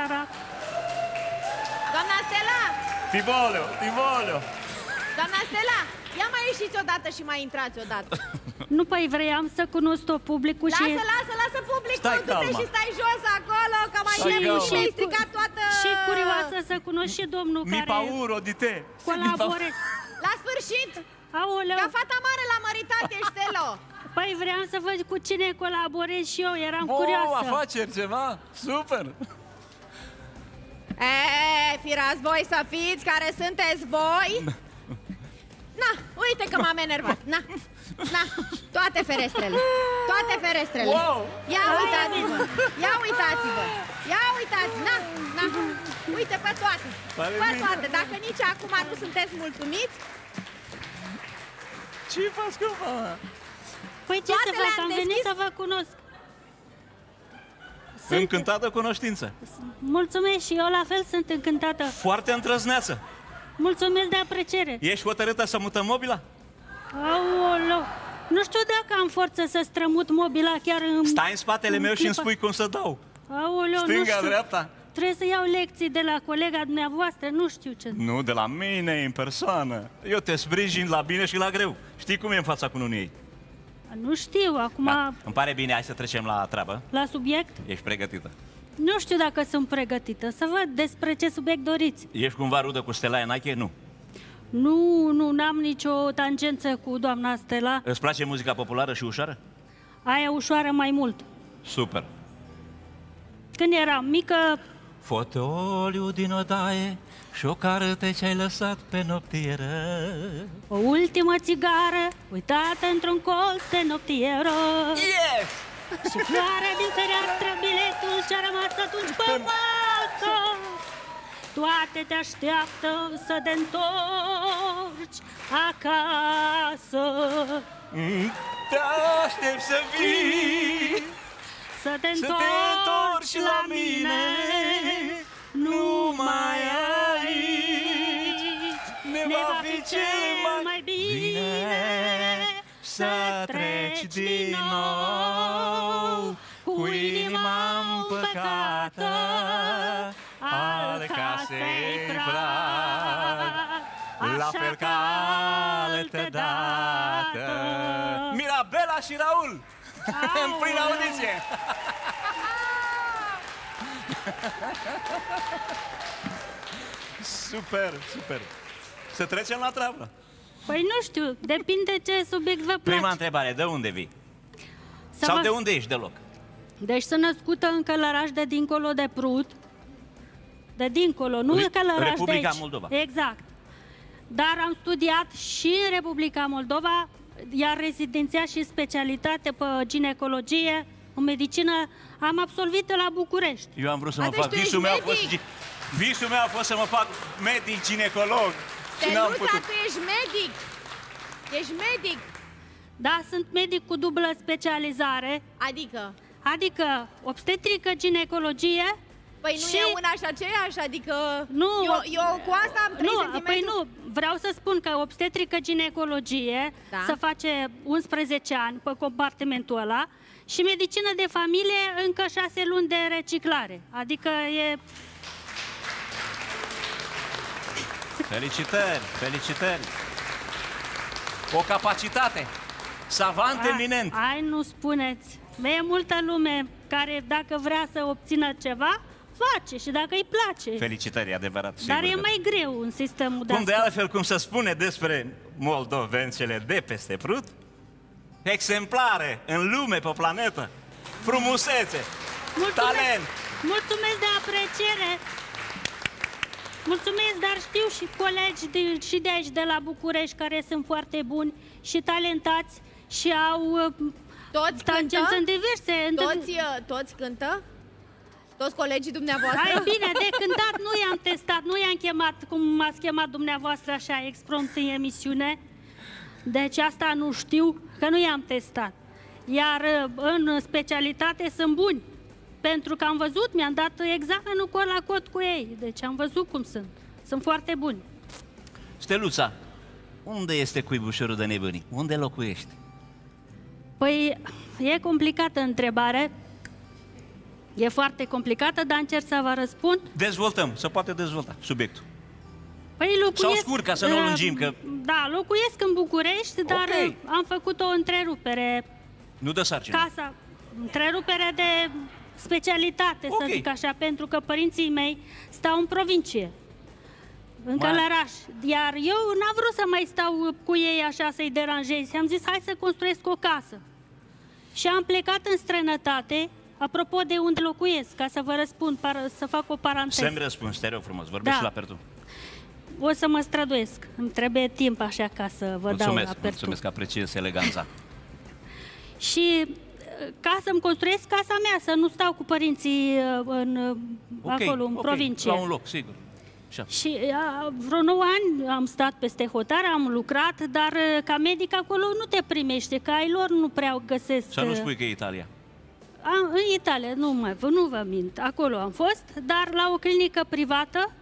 sărac. Doamna Stella! Ti voglio, ti voglio. Doamna Stella! Ia mai ieșiți odată și mai intrați odată. Nu, păi vreau să cunosc tot publicul și... Lasă, lasă, lasă publicul! Stai Du-te calma. și stai jos acolo, că mai Stai și, calma. și ai stricat toată... Și curioasă să cunosc și domnul Mi care pauro di te. colabore. La sfârșit! Aoleu, Ca fata mare la măritate, Stelo! păi vreau să văd cu cine colaborez și eu, eram Oh, curioasă. afaceri ceva? Super. E, firați voi să fiți care sunteți voi! Na, uite că m-am enervat. Na, na, toate ferestrele. Toate ferestrele. Wow! Ia uitați-vă! Ia uitați-vă! Ia uitați! Na, na! Uite pe toate! Pare Pe bine. toate! Dacă nici acum nu sunteți mulțumiți, Ce faci cu mama? Păi ce Toate să fac, le-am am venit deschis. să vă cunosc. Încântată cunoștință. Mulțumesc și eu la fel sunt încântată. Foarte îndrăzneață. Mulțumesc de apreciere. Ești hotărâtă să mutăm mobila? Aoleu, nu știu dacă am forță să strămut mobila chiar în... Stai în spatele în meu și îmi clipa- spui cum să dau. Aoleu, nu Stânga, știu. dreapta. Trebuie să iau lecții de la colega dumneavoastră, nu știu ce. Nu, de la mine, în persoană. Eu te sprijin la bine și la greu. Știi cum e în fața cununiei? Nu știu, acum Da. Îmi pare bine, hai să trecem la treabă. la subiect. Ești pregătită. Nu știu dacă sunt pregătită. Să văd despre ce subiect doriți. Ești cumva rudă cu Stella Enache? Nu. Nu, nu, n-am nicio tangență cu doamna Stella. Îți place muzica populară și ușoară? Aia ușoară mai mult. Super. Când eram mică, Fotoliu din odaie și o carte ce-ai lăsat pe noptieră. o ultimă țigară uitată într-un colț de noptieră. Yes! Și floarea din fereastră, biletul ce-a rămas atunci pe masă. Toate te așteaptă să te întorci acasă. Mm, Te aștept să vii Să te Să te întorci întorci la la mine, mine, numai să treci din nou cu inima împăcată al casei prag, la fel ca altă dată. Mirabela și Raul, în prin audiție. Super, super. Să trecem la treabă. Păi nu știu, depinde ce subiect vă place. Prima întrebare, de unde vii? Să Sau vă- de unde ești deloc? Deci sunt născută în Călăraș de dincolo de Prut. De dincolo, nu Re- Călăraș Republica de aici. Moldova. Exact. Dar am studiat și în Republica Moldova, iar rezidenția și specialitate pe ginecologie, în medicină, am absolvit la București. Eu am vrut să A, mă deci fac, tu ești visul meu a fost, medic. gi- visul meu a fost să mă fac medic ginecolog. Și n-am Steluța, putut. tu ești medic! Ești medic! Da, sunt medic cu dublă specializare, Adică, adică obstetrică, ginecologie păi nu și... e una și aceeași, adică... Nu, eu, eu cu asta am 3 nu, cm. păi nu, vreau să spun că obstetrică ginecologie Da. să face 11 ani pe compartimentul ăla și medicină de familie încă 6 luni de reciclare. Adică e Felicitări, felicitări. O capacitate. Savant eminent. Ai, nu spuneți. E multă lume care dacă vrea să obțină ceva, face și dacă îi place. Felicitări, e adevărat. Dar sigur e că- mai greu în sistemul de Cum de astăzi. altfel, cum se spune despre moldovencele de peste Prut, exemplare în lume, pe planetă, frumusețe, Mulțumesc. talent. Mulțumesc de apreciere! Mulțumesc, dar știu și colegi de, și de aici, de la București, care sunt foarte buni și talentați și au uh, Toți tangențe cântă? în diverse... în- Toți, uh, toți cântă? Toți colegii dumneavoastră? Ai bine, de cântat nu i-am testat, nu i-am chemat cum m-ați chemat dumneavoastră așa exprompt în emisiune. Deci asta nu știu, că nu i-am testat. Iar uh, în specialitate sunt buni. Pentru că am văzut, mi-am dat examenul cu la cot cu ei. Deci am văzut cum sunt. Sunt foarte buni. Steluța, unde este cuibușorul de nebunii? Unde locuiești? Păi, e complicată întrebare. E foarte complicată, dar încerc să vă răspund. Dezvoltăm, să poate dezvolta subiectul. Păi locuiesc... Sau scurt, ca să nu uh, lungim, că- Da, locuiesc în București, dar Ok. uh, am făcut o întrerupere Nu dă sarcină. casa, întrerupere de specialitate, Ok. să zic așa, pentru că părinții mei stau în provincie, în Mai- Călăraș. Iar eu n-am vrut să mai stau cu ei așa să-i deranjez. Am zis, hai să construiesc o casă. Și am plecat în străinătate, apropo de unde locuiesc, ca să vă răspund, par- să fac o paranteză. Să-mi răspunzi, te rog frumos, vorbești Da. la pertu. O să mă străduiesc. Îmi trebuie timp așa ca să vă dau la Mulțumesc, pertu. mulțumesc, apreciez eleganța. Și uh, ca să-mi construiesc casa mea, să nu stau cu părinții uh, în, uh, Ok, acolo, în ok, provincie. La un loc, sigur. Așa. Și uh, vreo 9 ani am stat peste hotare, am lucrat, dar uh, ca medic acolo nu te primește, că ai lor nu prea găsesc. Să nu uh, spui că e Italia. Am, în Italia, nu, mai, vă- nu vă mint, acolo am fost, dar la o clinică privată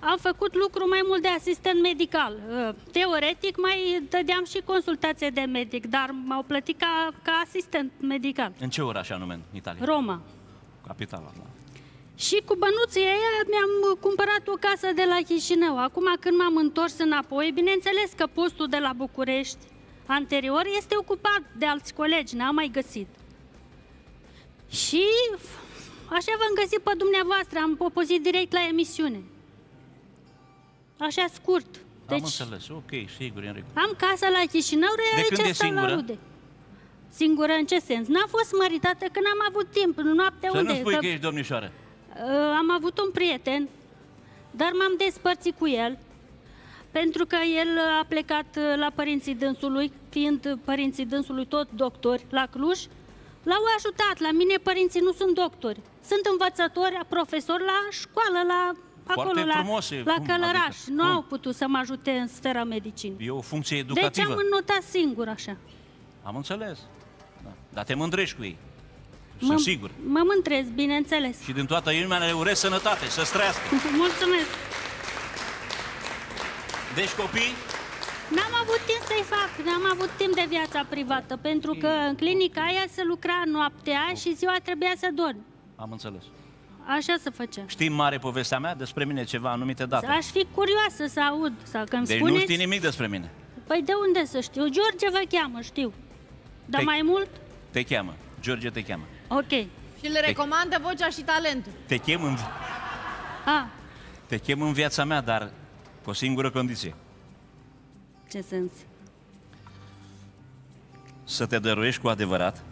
am făcut lucru mai mult de asistent medical. Uh, Teoretic mai dădeam și consultație de medic, dar m-au plătit ca, ca asistent medical. În ce oraș anume în Italia? Roma. Capitala. Da. Și cu bănuții aia mi-am cumpărat o casă de la Chișinău. Acum când m-am întors înapoi, bineînțeles că postul de la București anterior este ocupat de alți colegi, n-am mai găsit. Și așa v-am găsit pe dumneavoastră, am popozit direct la emisiune. Așa scurt. Am Deci înțeles, ok, sigur, Enrico. am casa la Chișinău, iar De aici când e stau la singură? rude. Singură în ce sens? N-am fost măritată că n-am avut timp, în noaptea Să unde? nu spui Că- că ești domnișoară. Uh, am avut un prieten, dar m-am despărțit cu el, pentru că el a plecat uh, la părinții dânsului, fiind părinții dânsului tot doctori la Cluj, l-au ajutat. La mine părinții nu sunt doctori, sunt învățători, profesori la școală, la Foarte acolo, la, frumos e. la Cum? Călăraș. Adică, nu cum? au putut să mă ajute în sfera medicinii. E o funcție Deci educativă. am înnotat singur așa. Am înțeles. Da. Dar te mândrești cu ei. Mă- Sunt sigur. Mă mântrez, bineînțeles. Și din toată inima le urez sănătate, să străiască. Mulțumesc. Deci copii, N-am avut timp să-i fac, n-am avut timp de viața privată, pentru că în clinica aia se lucra noaptea și ziua trebuia să dorm. am înțeles. Așa se făcea. Știi mare povestea mea despre mine, ceva anumite date. Aș fi curioasă să aud, sau că îmi Deci spuneți... nu știi nimic despre mine. Păi de unde să știu? George vă cheamă, știu. Dar Pe- mai mult? Te cheamă. George te cheamă. Ok. Și le recomandă vocea și talentul. Te chem în, A, te chem în viața mea, dar cu o singură condiție. ce sens? Să te dăruiești cu adevărat.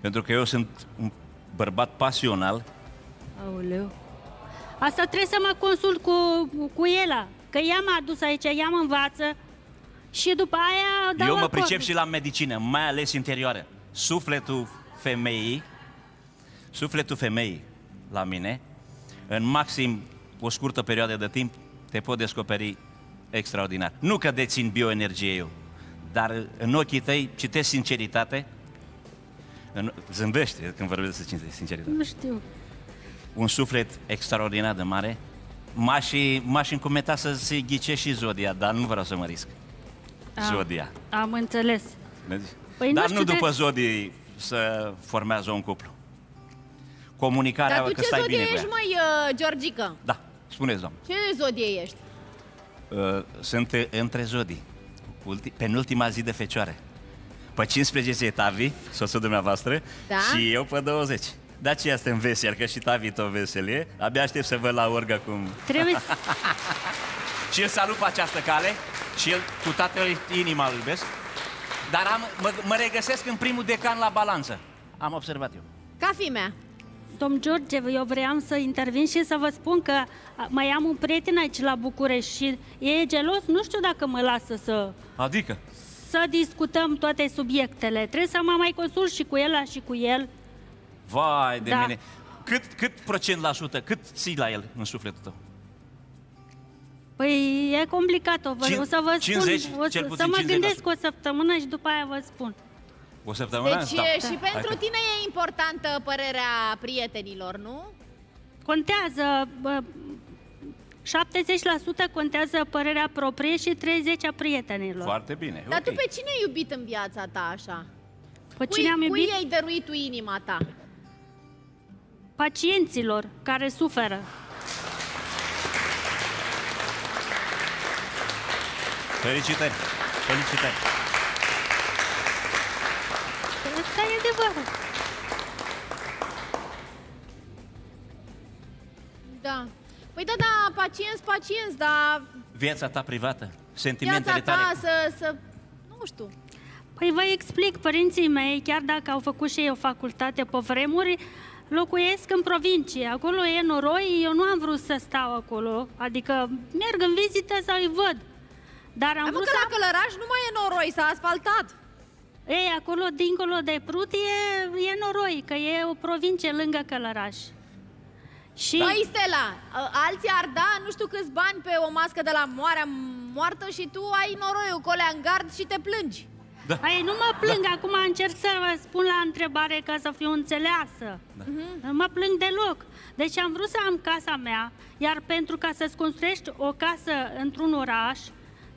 Pentru că eu sunt un bărbat pasional. Aoleu. Asta trebuie să mă consult cu, cu el, că ea m-a adus aici, ea mă învață și după aia dau eu mă acordul. pricep și la medicină, mai ales interioară. Sufletul femeii, sufletul femeii la mine, în maxim o scurtă perioadă de timp, te pot descoperi extraordinar. Nu că dețin bioenergie eu, dar în ochii tăi citesc sinceritate, în, zâmbește când vorbesc de sinceritate. Nu știu. Un suflet extraordinar de mare. M-aș, m-aș încumeta să se ghice și zodia, dar nu vreau să mă risc. A, Zodia. Am înțeles. Vezi? Păi nu Dar știu nu de- după zodii să formează un cuplu. Comunicarea, Dar tu că ce stai zodie bine cu ești, ea. măi, uh, Georgică? Da, spuneți, doamnă. Ce zodie ești? Uh, Sunt uh, între zodii. Ulti- penultima zi de fecioare. Pe 15 e Tavi, soțul dumneavoastră, Da? și eu pe 20. De aceea suntem veseli, că și Tavi tot veselie. Abia aștept să văd la orgă cum... Trebuie să... Și îl salut pe această cale și el cu toată inima îl iubesc. Dar am, mă, mă regăsesc în primul decan la balanță. Am observat eu. Ca fimea. Domn George, eu vreau să intervin și să vă spun că a, mai am un prieten aici la București și e gelos, nu știu dacă mă lasă să, Adică? Să discutăm toate subiectele. Trebuie să mă mai consult și cu el și cu el. Vai de Da. mine. Cât, cât procent la sută, cât ții la el în sufletul tău? Păi e complicat, o, vă, Cin- o să vă 50, spun, o cel să, puțin să mă 50%. gândesc o săptămână și după aia vă spun. O săptămână? Deci Da. e, și Hai pentru că- tine e importantă părerea prietenilor, nu? Contează, bă, 70% contează părerea proprie și 30% a prietenilor. Foarte bine, Dar ok. tu pe cine ai iubit în viața ta așa? Pe cine am cui, iubit? cui ai dăruit tu inima ta? pacienților care suferă. Felicitări! Felicitări! Asta e adevărul. Da. Păi da, da, pacienți, pacienți, dar Viața ta privată, viața sentimentele ta tale. să, să... Nu știu. Păi vă explic, părinții mei, chiar dacă au făcut și ei o facultate pe vremuri, locuiesc în provincie. Acolo e noroi, eu nu am vrut să stau acolo. Adică merg în vizită să îi văd. Dar am Am vrut că să... la Călăraș nu mai e noroi, s-a asfaltat. Ei, acolo, dincolo de Prut, e, e noroi, că e o provincie lângă Călăraș. Și... Băi, Stella, a- alții ar da nu știu câți bani pe o mască de la moarea moartă și tu ai noroiul colea în gard și te plângi. Da. Ai, nu mă plâng, acum încerc să vă spun la întrebare ca să fiu înțeleasă. Da. Nu mă plâng deloc. Deci am vrut să am casa mea, iar pentru ca să-ți construiești o casă într-un oraș,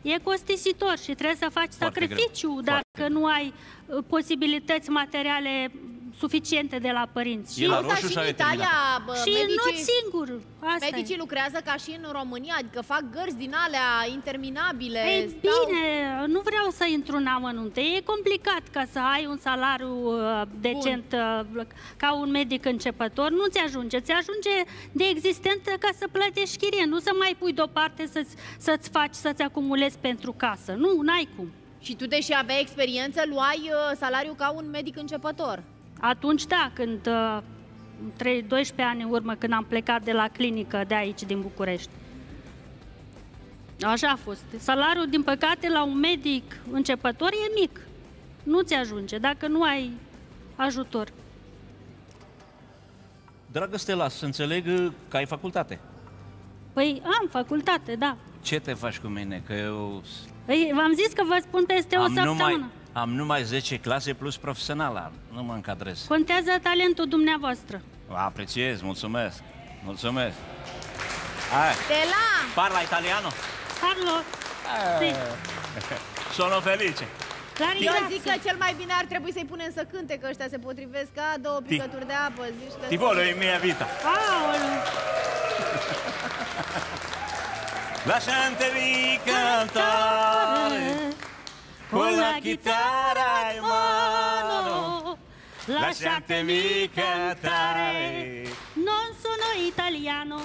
e costisitor și trebuie să faci Foarte sacrificiu greu. dacă Foarte nu ai uh, posibilități materiale suficiente de la părinți. E Și, la Asta roșu și sau în e Italia, terminat? bă, și nu medicii, singur. Asta medicii e. lucrează ca și în România, adică fac gărzi din alea interminabile. Ei stau- bine, nu vreau să intru în amănunte. E complicat ca să ai un salariu uh, decent uh, ca un medic începător. Nu ți ajunge. Ți ajunge de existență ca să plătești chirie. Nu să mai pui deoparte să-ți, să-ți faci, să-ți acumulezi pentru casă. Nu, n-ai cum. Și tu, deși aveai experiență, luai uh, salariu ca un medic începător. Atunci, da, când uh, 3, 12 ani în urmă, când am plecat de la clinică de aici, din București. Așa a fost. Salariul, din păcate, la un medic începător e mic. Nu ți ajunge dacă nu ai ajutor. Dragă Stella, să înțeleg uh, că ai facultate. Păi am facultate, da. Ce te faci cu mine? Că eu Păi, v-am zis că vă spun peste o am săptămână. numai, am numai 10 clase plus profesională. Nu mă încadrez. Contează talentul dumneavoastră. Apreciez, mulțumesc. Mulțumesc. Hai, Stella! parla italiano? Carlo, sì, Sono felice. la Eu ringrazio. zic că cel mai bine ar trebui să-i punem să cânte, că ăștia se potrivesc ca două picături de apă, zici că... Ti voglio in mia vita. Aoleu. Lasciatemi cantare con la chitarra in mano. Lasciatemi cantare. Non sono italiano.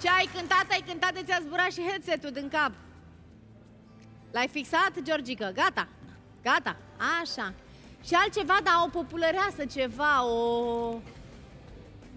Ce ai cântat, ai cântat de ți-a zburat și headset-ul din cap. L-ai fixat, Georgica? Gata, gata, așa. Și altceva, dar o populăreasă ceva, o...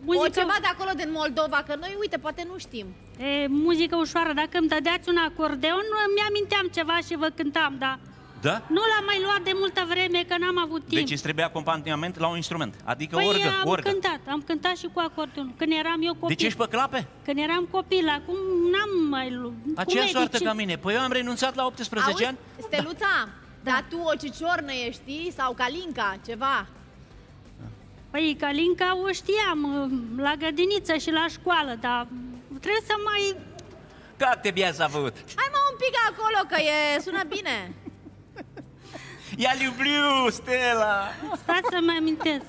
Muzică, O ceva de acolo din Moldova, că noi, uite, poate nu știm. E, muzică ușoară. Dacă îmi dădeați un acordeon, mi-aminteam ceva și vă cântam, dar Da? nu l-am mai luat de multă vreme, că n-am avut timp. Deci îți trebuie acompaniament la un instrument, adică păi orgă, am orgă. cântat, am cântat și cu acordeon. Când eram eu copil. Deci ești pe clape? Când eram copil, acum n-am mai luat. Aceeași soartă ca mine. Păi eu am renunțat la 18 Auzi, ani. Steluța, Da. dar tu o ciciornă ești, știi? Sau Calinca, ceva. Păi Calinca o știam la grădiniță și la școală, dar trebuie să mai... Как te a avut? Hai mă un pic acolo, că e, sună bine. Я люблю, Stella! Stați să-mi amintesc.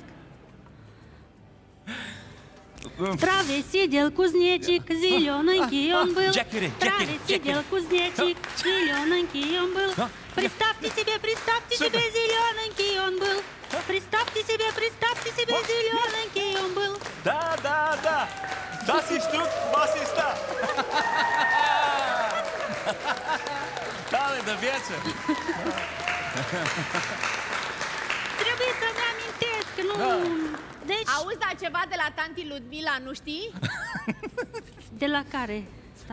Траве сидел кузнечик, зелененький он был. Джекери, Траве Джекери, сидел Джекери. кузнечик, зелененький он был. Да. Представьте себе, представьте себе, зелененький он был. Представьте себе, представьте себе, зелененький он был. Da, da, da! Das ist du, was ist da? Tale de viață! Trebuie să-mi amintesc, nu... Da. Deci, Auzi, dar ceva de la tanti Ludmila, nu știi? de la care?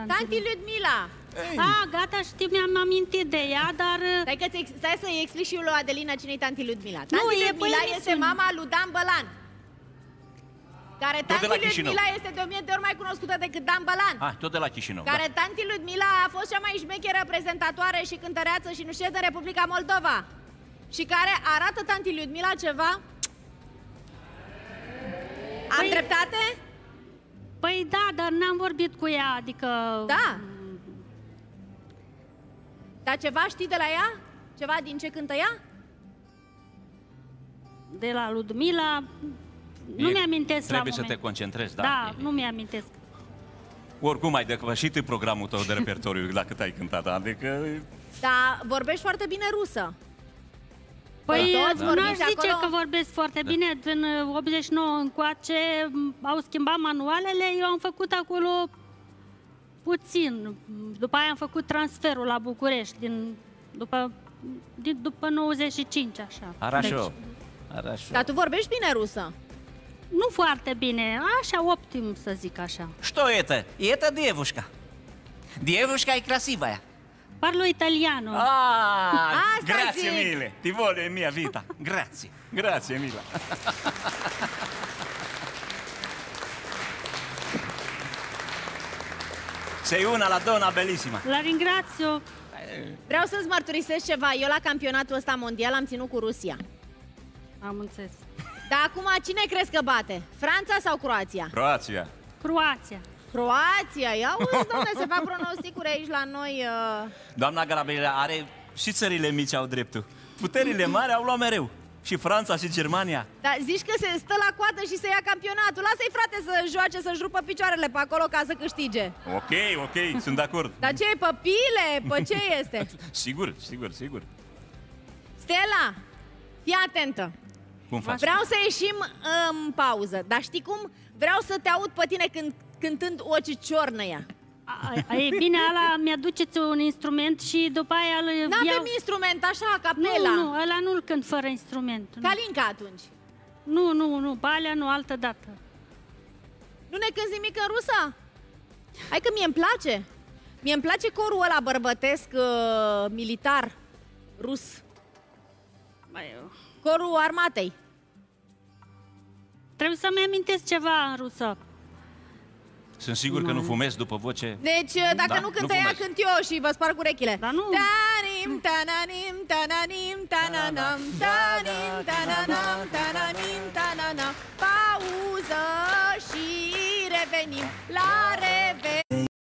Tanti Ludmila! Ah, gata, știu, mi-am amintit de ea, dar... Stai, că ți- stai să-i explic și eu lui Adelina cine-i tanti Ludmila. Nu, Tanti e Ludmila pe este emisiune. mama lui Dan Bălan. Care Tot de tanti la Chișinău. Ludmila este de o mie de ori mai cunoscută decât Dan Bălan. Ah, tot de la Chișinău. Care Da. tanti Ludmila a fost cea mai șmecheră prezentatoare și cântăreață și nu știu ce, de Republica Moldova. Și care arată tanti Ludmila ceva? Am Păi- dreptate? Păi da, dar n-am vorbit cu ea, adică... Da. Dar ceva știi de la ea? Ceva din ce cântă ea? de la Ludmila. Nu E- mi-amintesc la Trebuie să moment. te concentrezi, da. Da, E- nu mi-amintesc. Oricum ai depășit în programul tău de repertoriu la cât ai cântat, adică... Dar vorbești foarte bine rusă. Păi, toți nu vorbiți aș zice acolo? că vorbesc foarte Da. bine. Din uh, 89 încoace m, au schimbat manualele, eu am făcut acolo puțin. După aia am făcut transferul la București, din, după, din, după 95, așa. Arașo. Deci, Arașo. Dar tu vorbești bine rusă. nu foarte bine, așa optim să zic așa. Что это? Это девушка. Девушка и красивая. Parlo italiano. Ah, Asta grazie zic. mille. Ti voglio in mia vita. Grazie. Grazie mille. Sei una la donna bellissima. La ringrazio. Vreau să-ți mărturisesc ceva. Eu la campionatul ăsta mondial am ținut cu Rusia. Am înțeles. Dar acum cine crezi că bate? Franța sau Croația? Croația. Croația. Croația, ia uite, domne, se fac pronosticuri aici la noi. Uh... Doamna Gabriela are și țările mici au dreptul. Puterile mari au luat mereu. Și Franța și Germania. Dar zici că se stă la coadă și se ia campionatul. Lasă-i, frate, să joace, să-și rupă picioarele pe acolo ca să câștige. Ok, ok, sunt de acord. Dar ce e, pe pile? Pe ce este? Sigur, sigur, sigur. Stella, fii atentă. Cum faci? Vreau să ieșim în pauză, dar știi cum? Vreau să te aud pe tine când, cântând o ciciornăia. A, a, e bine, ala mi-aduceți un instrument și după aia îl N-avem instrument, așa, Nu, capela. nu, ăla nu-l cânt fără instrument. Nu. Calinca atunci. Nu, nu, nu, pe alea nu, altă dată. Nu ne cânti nimic în rusă? Hai că mie îmi place. Mie îmi place corul ăla bărbătesc uh, militar rus. Băi, Corul armatei. Trebuie să-mi amintesc ceva în rusă. Sunt sigur că nu fumezi după voce. Deci, uh, dacă Da, nu nu cântă ea, fumez. cânt eu și vă sparg urechile. Dar nu. Tanim, tananim, tananim, tananam, tanim, tananam, tananim, tananam. Pauză și revenim. La revedere!